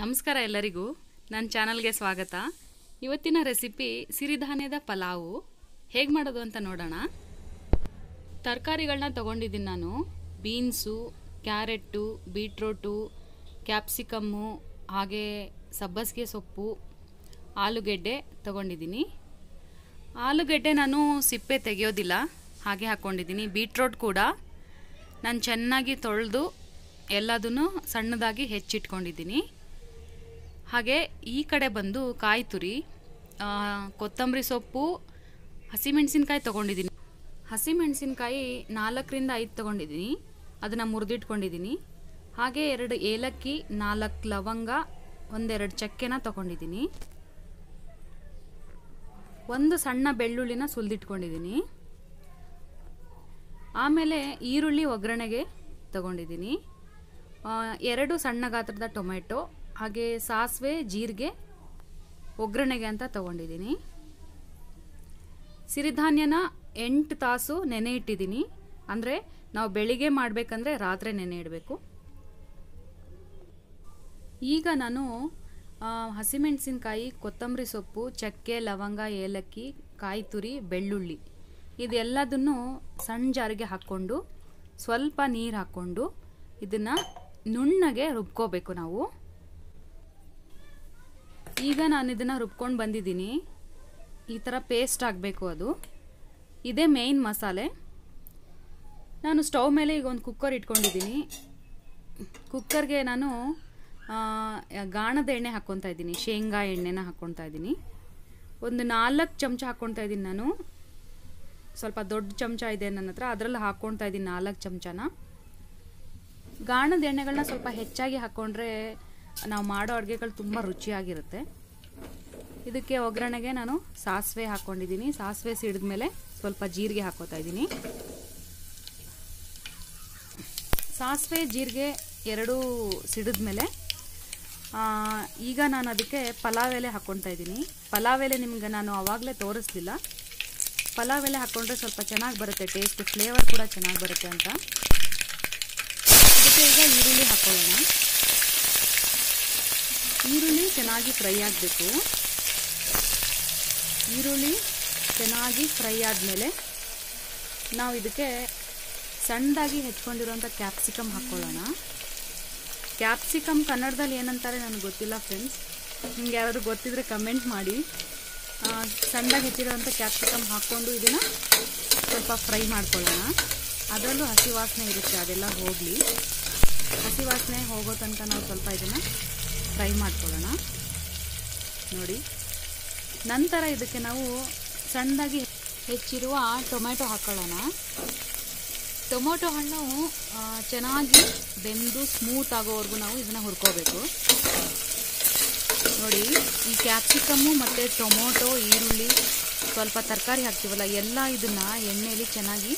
ನಮಸ್ಕಾರ ಎಲ್ಲರಿಗೂ. ನನ್ನ ಚಾನಲ್ಗೆ ಸ್ವಾಗತ. ಇವತ್ತಿನ ರೆಸಿಪಿ ಸಿರಿಧಾನ್ಯದ ಪಲಾವು. ಹೇಗೆ ಮಾಡೋದು ಅಂತ ನೋಡೋಣ. ತರಕಾರಿಗಳನ್ನ ತೊಗೊಂಡಿದ್ದೀನಿ ನಾನು. ಬೀನ್ಸು, ಕ್ಯಾರೆಟ್ಟು, ಬೀಟ್ರೋಟು, ಕ್ಯಾಪ್ಸಿಕಮ್ಮು, ಹಾಗೆ ಸಬ್ಬಸಿಗೆ ಸೊಪ್ಪು, ಆಲೂಗೆಡ್ಡೆ ತೊಗೊಂಡಿದ್ದೀನಿ. ಆಲೂಗೆಡ್ಡೆ ನಾನು ಸಿಪ್ಪೆ ತೆಗೆಯೋದಿಲ್ಲ. ಹಾಗೆ ಹಾಕ್ಕೊಂಡಿದ್ದೀನಿ ಬೀಟ್ರೋಟ್ ಕೂಡ. ನಾನು ಚೆನ್ನಾಗಿ ತೊಳೆದು ಎಲ್ಲದನ್ನು ಸಣ್ಣದಾಗಿ ಹೆಚ್ಚಿಟ್ಕೊಂಡಿದ್ದೀನಿ. ಹಾಗೆ ಈ ಕಡೆ ಬಂದು ಕಾಯಿ ತುರಿ ಕೊತ್ತಂಬರಿ ಸೊಪ್ಪು ಹಸಿಮೆಣಸಿನ್ಕಾಯಿ ತೊಗೊಂಡಿದ್ದೀನಿ. ಹಸಿಮೆಣಸಿನ್ಕಾಯಿ ನಾಲ್ಕರಿಂದ ಐದು ತೊಗೊಂಡಿದ್ದೀನಿ. ಅದನ್ನು ಮುರಿದಿಟ್ಕೊಂಡಿದ್ದೀನಿ. ಹಾಗೆ ಎರಡು ಏಲಕ್ಕಿ, ನಾಲ್ಕು ಲವಂಗ, ಒಂದೆರಡು ಚಕ್ಕೆನ ತೊಗೊಂಡಿದ್ದೀನಿ. ಒಂದು ಸಣ್ಣ ಬೆಳ್ಳುಳ್ಳಿನ ಸುಲಿದಿಟ್ಕೊಂಡಿದ್ದೀನಿ. ಆಮೇಲೆ ಈರುಳ್ಳಿ ಒಗ್ಗರಣೆಗೆ ತಗೊಂಡಿದ್ದೀನಿ. ಎರಡು ಸಣ್ಣ ಗಾತ್ರದ ಟೊಮೆಟೊ ಹಾಗೆ ಸಾಸಿವೆ, ಜೀರಿಗೆ, ಒಗ್ಗರಣೆಗೆ ಅಂತ ತಗೊಂಡಿದ್ದೀನಿ. ಸಿರಿಧಾನ್ಯನ ಎಂಟು ತಾಸು ನೆನೆ ಇಟ್ಟಿದ್ದೀನಿ. ಅಂದರೆ ನಾವು ಬೆಳಿಗ್ಗೆ ಮಾಡಬೇಕಂದ್ರೆ ರಾತ್ರಿ ನೆನೆ ಇಡಬೇಕು. ಈಗ ನಾನು ಹಸಿಮೆಣಸಿನಕಾಯಿ, ಕೊತ್ತಂಬರಿ ಸೊಪ್ಪು, ಚಕ್ಕೆ, ಲವಂಗ, ಏಲಕ್ಕಿ ಕಾಯಿ ತುರಿ ಬೆಳ್ಳುಳ್ಳಿ ಇದೆಲ್ಲದನ್ನು ಸಣ್ಣ ಜಾರಿಗೆ ಹಾಕ್ಕೊಂಡು ಸ್ವಲ್ಪ ನೀರು ಹಾಕ್ಕೊಂಡು ಇದನ್ನು ನುಣ್ಣಗೆ ರುಬ್ಕೋಬೇಕು ನಾವು. ಈಗ ನಾನು ಇದನ್ನು ರುಬ್ಕೊಂಡು ಬಂದಿದ್ದೀನಿ. ಈ ಥರ ಪೇಸ್ಟ್ ಆಗಬೇಕು ಅದು. ಇದೇ ಮೇಯ್ನ್ ಮಸಾಲೆ. ನಾನು ಸ್ಟವ್ ಮೇಲೆ ಈಗ ಒಂದು ಕುಕ್ಕರ್ ಇಟ್ಕೊಂಡಿದ್ದೀನಿ. ಕುಕ್ಕರ್ಗೆ ನಾನು ಗಾಣದ ಎಣ್ಣೆ ಹಾಕ್ಕೊತಾ ಇದ್ದೀನಿ. ಶೇಂಗಾ ಎಣ್ಣೆನ ಹಾಕ್ಕೊತಾ ಇದ್ದೀನಿ. ಒಂದು ನಾಲ್ಕು ಚಮಚ ಹಾಕ್ಕೊತಾ ಇದ್ದೀನಿ ನಾನು. ಸ್ವಲ್ಪ ದೊಡ್ಡ ಚಮಚ ಇದೆ ನನ್ನ ಹತ್ರ. ಅದರಲ್ಲಿ ಹಾಕ್ಕೊತಾ ಇದ್ದೀನಿ ನಾಲ್ಕು ಚಮಚನ. ಗಾಣದ ಎಣ್ಣೆಗಳನ್ನ ಸ್ವಲ್ಪ ಹೆಚ್ಚಾಗಿ ಹಾಕ್ಕೊಂಡ್ರೆ ನಾವು ಮಾಡೋ ಅಡುಗೆಗಳು ತುಂಬ ರುಚಿಯಾಗಿರುತ್ತೆ. ಇದಕ್ಕೆ ಒಗ್ಗರಣೆಗೆ ನಾನು ಸಾಸಿವೆ ಹಾಕ್ಕೊಂಡಿದ್ದೀನಿ ಸಾಸಿವೆ ಸಿಡಿದ ಮೇಲೆ ಸ್ವಲ್ಪ ಜೀರಿಗೆ ಹಾಕೋತಾ ಇದ್ದೀನಿ. ಸಾಸಿವೆ, ಜೀರಿಗೆ ಎರಡೂ ಸಿಡಿದ ಮೇಲೆ ಈಗ ನಾನು ಅದಕ್ಕೆ ಪಲಾವ್ ಎಲೆ ಹಾಕ್ಕೊತಾ ಇದ್ದೀನಿ. ಪಲಾವ್ ಎಲೆ ನಿಮ್ಗೆ ನಾನು ಆವಾಗಲೇ ತೋರಿಸ್ಲಿಲ್ಲ. ಪಲಾವ್ ಎಲೆ ಹಾಕ್ಕೊಂಡ್ರೆ ಸ್ವಲ್ಪ ಚೆನ್ನಾಗಿ ಬರುತ್ತೆ ಟೇಸ್ಟ್ ಫ್ಲೇವರ್ ಕೂಡ ಚೆನ್ನಾಗಿ ಬರುತ್ತೆ ಅಂತ. ಅದಕ್ಕೆ ಈಗ ಈರುಳ್ಳಿ ಹಾಕ್ಕೊಳ್ಳೋಣ ಈರುಳ್ಳಿ ಚೆನ್ನಾಗಿ ಫ್ರೈ ಆಗಬೇಕು. ಈರುಳ್ಳಿ ಚೆನ್ನಾಗಿ ಫ್ರೈ ಆದಮೇಲೆ ನಾವು ಇದಕ್ಕೆ ಸಣ್ಣದಾಗಿ ಹೆಚ್ಕೊಂಡಿರುವಂಥ ಕ್ಯಾಪ್ಸಿಕಮ್ ಹಾಕ್ಕೊಳ್ಳೋಣ ಕ್ಯಾಪ್ಸಿಕಮ್ ಕನ್ನಡದಲ್ಲಿ ಏನಂತಾರೆ ನನಗೆ ಗೊತ್ತಿಲ್ಲ ಫ್ರೆಂಡ್ಸ್. ನಿಮ್ಗೆ ಯಾರಾದರೂ ಗೊತ್ತಿದ್ರೆ ಕಮೆಂಟ್ ಮಾಡಿ. ಸಣ್ಣದಾಗಿ ಹೆಚ್ಚಿರೋವಂಥ ಕ್ಯಾಪ್ಸಿಕಮ್ ಹಾಕ್ಕೊಂಡು ಇದನ್ನು ಸ್ವಲ್ಪ ಫ್ರೈ ಮಾಡ್ಕೊಳ್ಳೋಣ. ಅದರಲ್ಲೂ ಹಸಿ ವಾಸನೆ ಇರುತ್ತೆ, ಅದೆಲ್ಲ ಹೋಗಲಿ. ಹಸಿ ವಾಸನೆ ಹೋಗೋ ತನಕ ನಾವು ಸ್ವಲ್ಪ ಇದನ್ನು ಫ್ರೈ ಮಾಡ್ಕೊಳ್ಳೋಣ. ನೋಡಿ. ನಂತರ ಇದಕ್ಕೆ ನಾವು ಸಣ್ಣದಾಗಿ ಹೆಚ್ಚಿರುವ ಟೊಮೆಟೊ ಹಾಕೊಳ್ಳೋಣ. ಟೊಮೊಟೊ ಹಣ್ಣು ಚೆನ್ನಾಗಿ ಬೆಂದು ಸ್ಮೂತ್ ಆಗೋವರೆಗೂ ನಾವು ಇದನ್ನು ಹುರ್ಕೋಬೇಕು. ನೋಡಿ, ಈ ಕ್ಯಾಪ್ಸಿಕಮ್ಮು ಮತ್ತು ಟೊಮೊಟೊ ಈರುಳ್ಳಿ ಸ್ವಲ್ಪ ತರಕಾರಿ ಹಾಕ್ತೀವಲ್ಲ, ಎಲ್ಲ ಇದನ್ನು ಎಣ್ಣೆಯಲ್ಲಿ ಚೆನ್ನಾಗಿ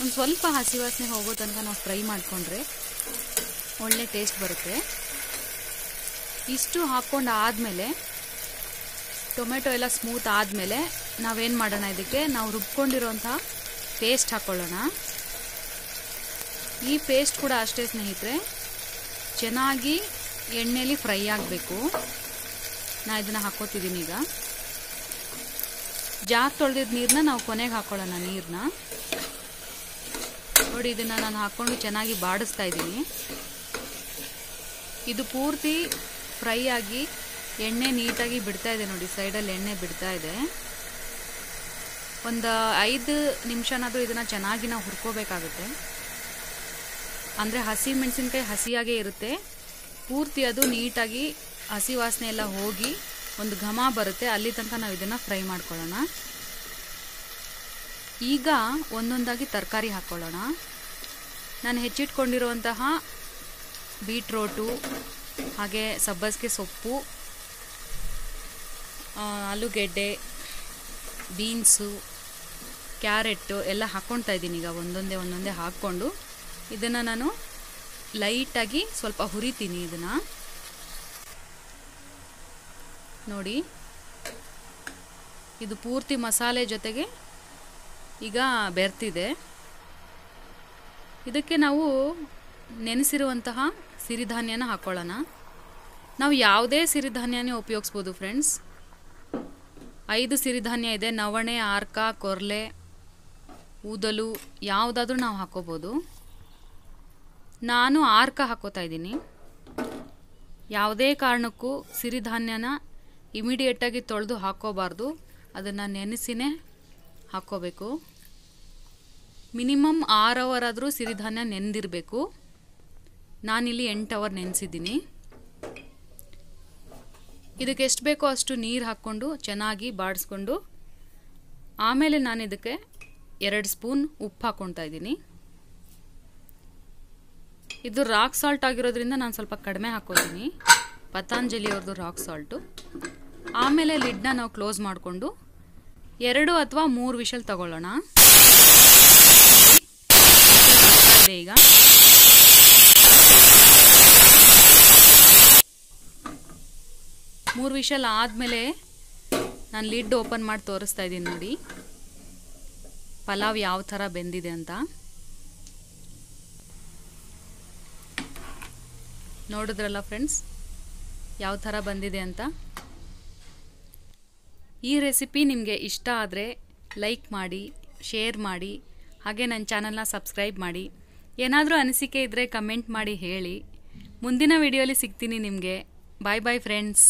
ಒಂದು ಸ್ವಲ್ಪ ಹಸಿ ವಾಸನೆ ಹೋಗೋ ತನಕ ನಾವು ಫ್ರೈ ಮಾಡಿಕೊಂಡ್ರೆ ಒಳ್ಳೆ ಟೇಸ್ಟ್ ಬರುತ್ತೆ. ಇಷ್ಟು ಹಾಕ್ಕೊಂಡು ಆದಮೇಲೆ ಟೊಮೆಟೊ ಎಲ್ಲ ಸ್ಮೂತ್ ಆದಮೇಲೆ ನಾವೇನು ಮಾಡೋಣ ಇದಕ್ಕೆ? ನಾವು ರುಬ್ಕೊಂಡಿರೋಂಥ ಪೇಸ್ಟ್ ಹಾಕ್ಕೊಳ್ಳೋಣ ಈ ಪೇಸ್ಟ್ ಕೂಡ ಅಷ್ಟೇ ಸ್ನೇಹಿತರೆ, ಚೆನ್ನಾಗಿ ಎಣ್ಣೆಯಲ್ಲಿ ಫ್ರೈ ಆಗಬೇಕು. ನಾ ಇದನ್ನು ಹಾಕ್ಕೋತಿದ್ದೀನಿ ಈಗ. ಜಾರ್ ತೊಳೆದಿದ್ದ ನೀರನ್ನ ನಾವು ಕೊನೆಗೆ ಹಾಕ್ಕೊಳ್ಳೋಣ ನೀರನ್ನ ನೋಡಿ ಇದನ್ನು ನಾನು ಹಾಕ್ಕೊಂಡು ಚೆನ್ನಾಗಿ ಬಾಡಿಸ್ತಾ ಇದ್ದೀನಿ. ಇದು ಪೂರ್ತಿ ಫ್ರೈ ಆಗಿ ಎಣ್ಣೆ ನೀಟಾಗಿ ಬಿಡ್ತಾ ಇದೆ ನೋಡಿ, ಸೈಡಲ್ಲಿ ಎಣ್ಣೆ ಬಿಡ್ತಾ ಇದೆ. ಒಂದು ಐದು ನಿಮಿಷನಾದರೂ ಇದನ್ನು ಚೆನ್ನಾಗಿ ನಾವು ಹುರ್ಕೋಬೇಕಾಗುತ್ತೆ. ಅಂದರೆ ಹಸಿ ಮೆಣಸಿನ್ಕಾಯಿ ಹಸಿಯಾಗೇ ಇರುತ್ತೆ. ಪೂರ್ತಿ ಅದು ನೀಟಾಗಿ ಹಸಿ ವಾಸನೆ ಎಲ್ಲ ಹೋಗಿ ಒಂದು ಘಮ ಬರುತ್ತೆ. ಅಲ್ಲಿ ತನಕ ನಾವು ಇದನ್ನು ಫ್ರೈ ಮಾಡ್ಕೊಳ್ಳೋಣ. ಈಗ ಒಂದೊಂದಾಗಿ ತರಕಾರಿ ಹಾಕ್ಕೊಳ್ಳೋಣ. ನಾನು ಹೆಚ್ಚಿಟ್ಕೊಂಡಿರುವಂತಹ ಬೀಟ್ರೋಟು ಹಾಗೆ ಸಬ್ಬಸಿಗೆ ಸೊಪ್ಪು ಆಲೂಗೆಡ್ಡೆ, ಬೀನ್ಸು, ಕ್ಯಾರೆಟ್ಟು ಎಲ್ಲ ಹಾಕ್ಕೊಳ್ತಾ ಇದ್ದೀನಿ ಈಗ ಒಂದೊಂದೇ ಒಂದೊಂದೇ ಹಾಕ್ಕೊಂಡು. ಇದನ್ನು ನಾನು ಲೈಟಾಗಿ ಸ್ವಲ್ಪ ಹುರಿತೀನಿ ಇದನ್ನು. ನೋಡಿ, ಇದು ಪೂರ್ತಿ ಮಸಾಲೆ ಜೊತೆಗೆ ಈಗ ಬೆರ್ತಿದೆ. ಇದಕ್ಕೆ ನಾವು ನೆನೆಸಿರುವಂತಹ ಸಿರಿಧಾನ್ಯನ ಹಾಕ್ಕೊಳ್ಳೋಣ ನಾವು ಯಾವುದೇ ಸಿರಿಧಾನ್ಯನೇ ಉಪಯೋಗಿಸ್ಬೋದು ಫ್ರೆಂಡ್ಸ್ ಐದು ಸಿರಿಧಾನ್ಯ ಇದೆ. ನವಣೆ, ಆರ್ಕ, ಕೊರ್ಲೆ, ಊದಲು ಯಾವುದಾದ್ರೂ ನಾವು ಹಾಕೋಬೋದು. ನಾನು ಆರ್ಕ ಹಾಕೋತಾ ಇದ್ದೀನಿ. ಯಾವುದೇ ಕಾರಣಕ್ಕೂ ಸಿರಿಧಾನ್ಯನ ಇಮಿಡಿಯೇಟಾಗಿ ತೊಳೆದು ಹಾಕೋಬಾರ್ದು. ಅದನ್ನು ನೆನೆಸಿನೇ ಹಾಕೋಬೇಕು. ಮಿನಿಮಮ್ ಆರ್ ಅವರ್ ಆದರೂ ಸಿರಿಧಾನ್ಯ ನೆನೆದಿರಬೇಕು ನಾನಿಲ್ಲಿ ಎಂಟು ಅವರ್ ನೆನೆಸಿದ್ದೀನಿ. ಇದಕ್ಕೆ ಎಷ್ಟು ಬೇಕೋ ಅಷ್ಟು ನೀರು ಹಾಕ್ಕೊಂಡು ಚೆನ್ನಾಗಿ ಬಾಡಿಸ್ಕೊಂಡು, ಆಮೇಲೆ ನಾನು ಇದಕ್ಕೆ ಎರಡು ಸ್ಪೂನ್ ಉಪ್ಪು ಹಾಕ್ಕೊತಾ ಇದ್ದೀನಿ. ಇದು ರಾಕ್ ಸಾಲ್ಟ್ ಆಗಿರೋದ್ರಿಂದ ನಾನು ಸ್ವಲ್ಪ ಕಡಿಮೆ ಹಾಕೋತೀನಿ. ಪತಾಂಜಲಿ ಅವ್ರದ್ದು ರಾಕ್ ಸಾಲ್ಟು ಆಮೇಲೆ ಲಿಡ್ನ ನಾವು ಕ್ಲೋಸ್ ಮಾಡಿಕೊಂಡು ಎರಡು ಅಥವಾ ಮೂರು ವಿಷಲ್ ತಗೊಳ್ಳೋಣ. ಈಗ. ಮೂರು ವಿಷಲ್ ಆದಮೇಲೆ ನಾನು ಲಿಡ್ ಓಪನ್ ಮಾಡಿ ತೋರಿಸ್ತಾ ಇದ್ದೀನಿ ನೋಡಿ. ಪಲಾವ್ ಯಾವ ಥರ ಬೆಂದಿದೆ ಅಂತ. ನೋಡಿದ್ರಲ್ಲ ಫ್ರೆಂಡ್ಸ್ ಯಾವ ಥರ ಬಂದಿದೆ ಅಂತ. ಈ ರೆಸಿಪಿ ನಿಮಗೆ ಇಷ್ಟ ಆದರೆ ಲೈಕ್ ಮಾಡಿ ಶೇರ್ ಮಾಡಿ, ಹಾಗೆ ನನ್ನ ಚಾನಲ್ನ ಸಬ್ಸ್ಕ್ರೈಬ್ ಮಾಡಿ. ಏನಾದರೂ ಅನಿಸಿಕೆ ಇದ್ದರೆ ಕಮೆಂಟ್ ಮಾಡಿ ಹೇಳಿ. ಮುಂದಿನ ವಿಡಿಯೋಲಿ ಸಿಗ್ತೀನಿ ನಿಮಗೆ. ಬಾಯ್ ಬಾಯ್ ಫ್ರೆಂಡ್ಸ್